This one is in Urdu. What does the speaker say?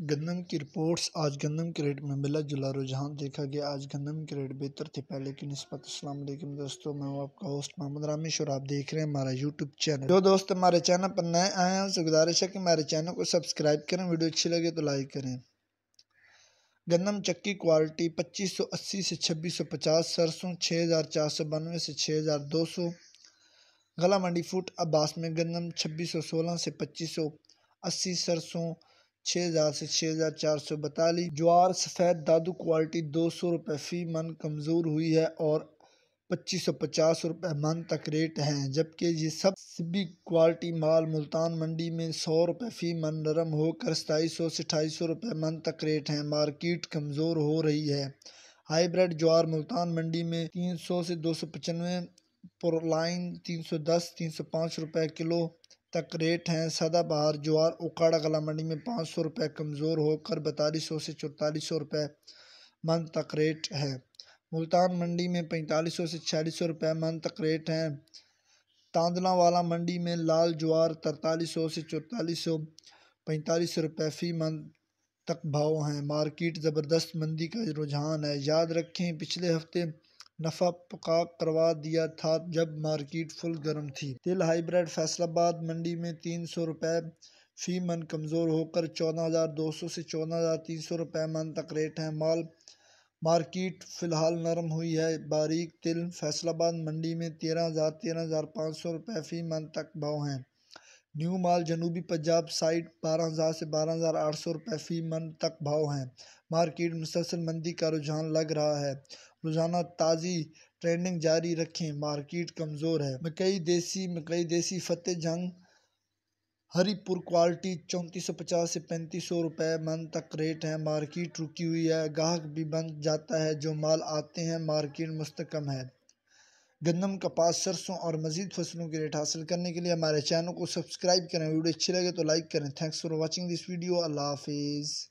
گندم کی رپورٹس آج گندم کے ریٹ میں ملا۔ جلا رجحان دیکھا گیا۔ آج گندم کے ریٹ بہتر تھے پہلے کی نسبت۔ السلام علیکم دوستو، میں ہوں آپ کا ہوسٹ محمد رامیش اور آپ دیکھ رہے ہیں ہمارا یوٹیوب چینل۔ جو دوست ہمارے چینل پر نئے آئے ہیں سے گزارش ہے کہ ہمارے چینل کو سبسکرائب کریں، ویڈیو اچھی لگے تو لائک کریں۔ گندم چکی کوالٹی پچیس سو اسی سے چھبیس سو پچاس، سرسوں چھ ہزار چار سو بانوے سے چھ ہزار دو سو۔ غلہ منڈی فوٹ عباس میں گندم چھبیس سو سولہ سے پچیس سو اسی، سرسوں چھ ہزار سے چھ ہزار چار سو بتالیس جوار، سفید دادو کوالٹی دو سو روپے فی من کمزور ہوئی ہے اور پچیس سو پچاس روپے من تک ریٹ ہیں، جبکہ یہ سب سبی کوالٹی مال ملتان منڈی میں سو روپے فی من نرم ہو کر ستائیس سو سے اٹھائیس سو روپے من تک ریٹ ہیں۔ مارکیٹ کمزور ہو رہی ہے۔ ہائی بریڈ جوار ملتان منڈی میں تین سو سے دو سو پچانوے پر لائن تین سو دس، تین سو پانچ روپے کلو تک ریٹ ہیں۔ سادہ بہار جوار اکاڑا گلا منڈی میں پانچ سو روپے کمزور ہو کر بتالیس سو سے چورتالیس سو روپے من تک ریٹ ہے۔ ملتان منڈی میں پینتالیس سو سے چھیالیس سو روپے من تک ریٹ ہیں۔ تاندلا والا منڈی میں لال جوار ترتالیس سو سے چورتالیس سو پینتالیس سو روپے فی من تک بھاؤ ہیں۔ مارکیٹ زبردست مندی کا رجحان ہے۔ یاد رکھیں، پچھلے ہفتے نفع پکا کروا دیا تھا جب مارکیٹ فل گرم تھی۔ تل ہائی بریڈ فیصل آباد منڈی میں تین سو روپے فی من کمزور ہو کر چودہ ہزار دو سو سے چودہ ہزار تین سو روپے من تک ریٹ ہیں۔ مال مارکیٹ فی الحال نرم ہوئی ہے۔ باریک تل فیصل آباد منڈی میں تیرہ ہزار تیرہ ہزار پانچ سو روپے فی من تک بھاؤ ہیں۔ نیو مال جنوبی پنجاب سائٹ بارہ ہزار سے بارہ ہزار آٹھ سو روپے فی من تک بھاؤ ہیں۔ مارکیٹ مسلسل مندی کا رجحان لگ رہا ہے۔ روزانہ تازی ٹرینڈنگ جاری رکھیں۔ مارکیٹ کمزور ہے۔ مکئی دیسی مکئی دیسی فتح جنگ۔ ہری پور کوالٹی چونتیس سو پچاس سے پینتیس سو روپے من تک ریٹ ہیں۔ مارکیٹ رکی ہوئی ہے۔ گاہک بھی بند جاتا ہے۔ جو مال آتے ہیں، مارکیٹ مستقم ہے۔ گندم، کپاس، سرسوں اور مزید فصلوں کے ریٹ حاصل کرنے کے لیے ہمارے چینل کو سبسکرائب کریں۔ ویڈیو اچھی لگے تو لائک کریں۔ Thanks for watching this video اللہ حافظ۔